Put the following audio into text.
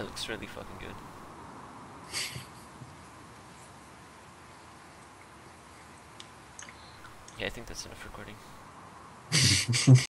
That looks really fucking good. Yeah, I think that's enough recording.